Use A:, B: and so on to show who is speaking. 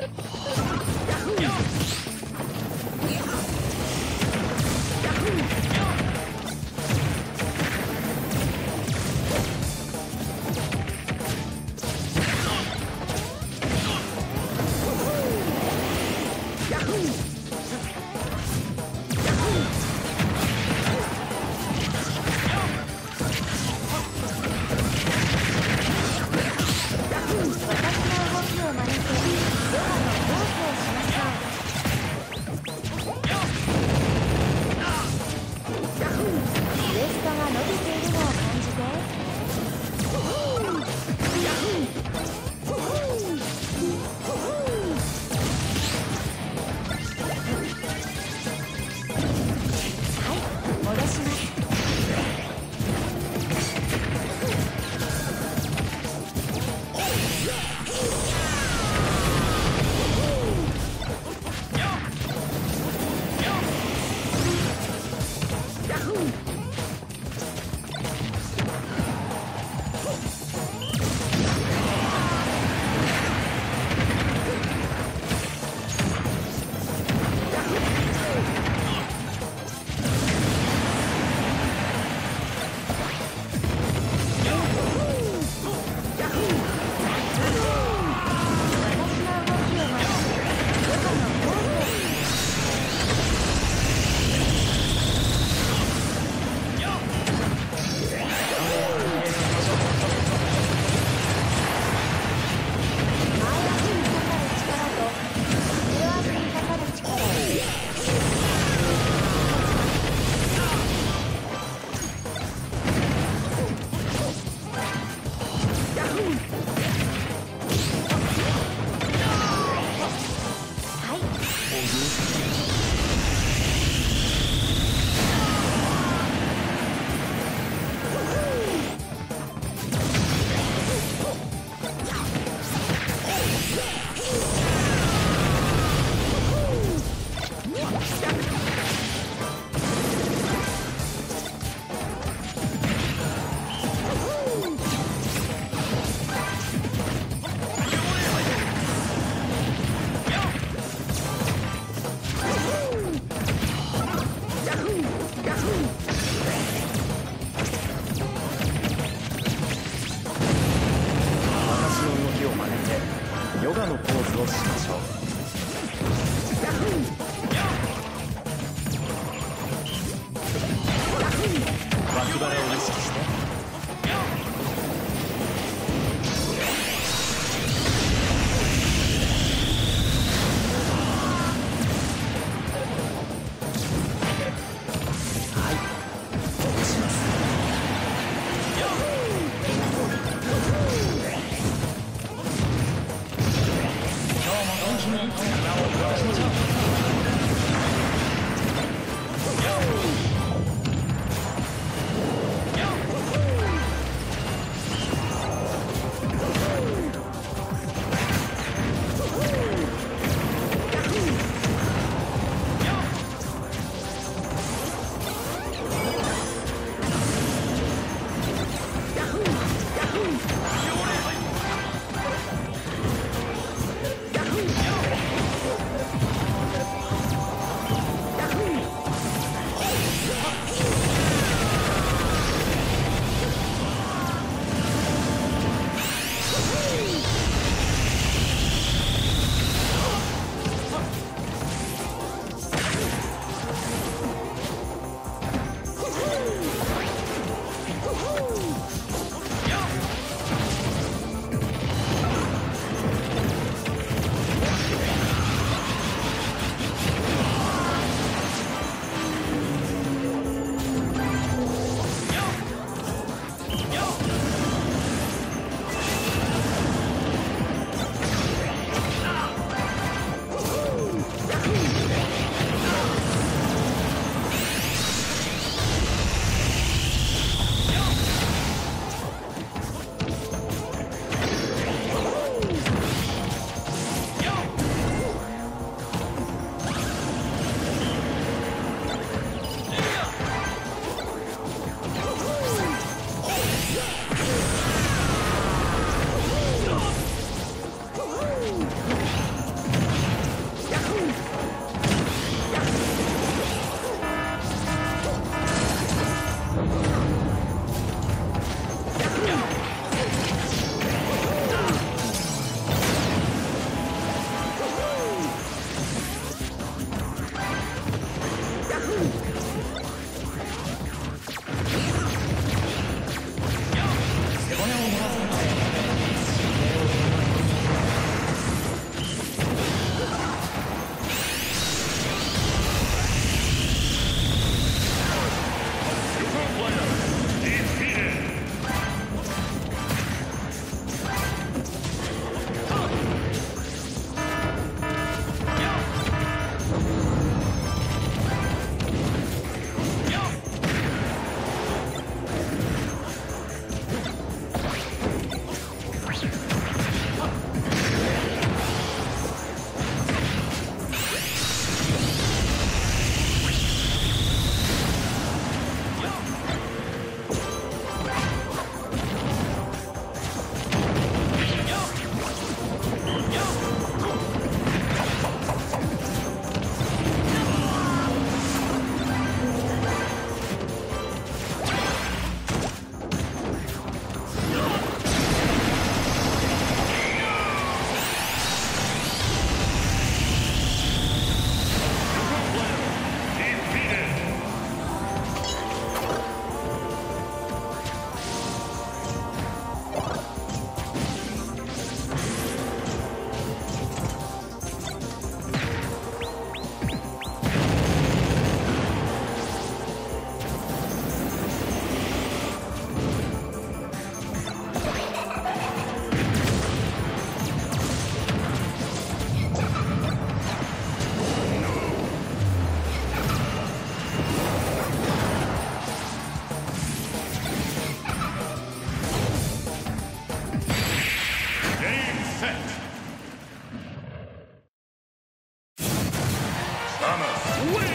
A: Oh. Akbar'a Thomas. Win!